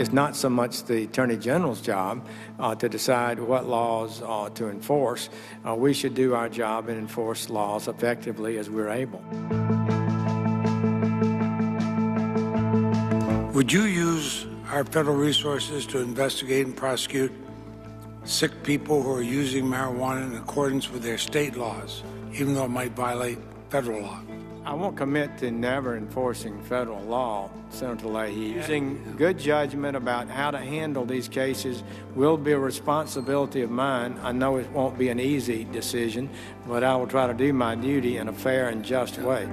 It's not so much the Attorney General's job uh, to decide what laws uh, to enforce. Uh, we should do our job and enforce laws effectively as we're able. Would you use our federal resources to investigate and prosecute sick people who are using marijuana in accordance with their state laws, even though it might violate federal law? I won't commit to never enforcing federal law, Senator Leahy. Using good judgment about how to handle these cases will be a responsibility of mine. I know it won't be an easy decision, but I will try to do my duty in a fair and just way.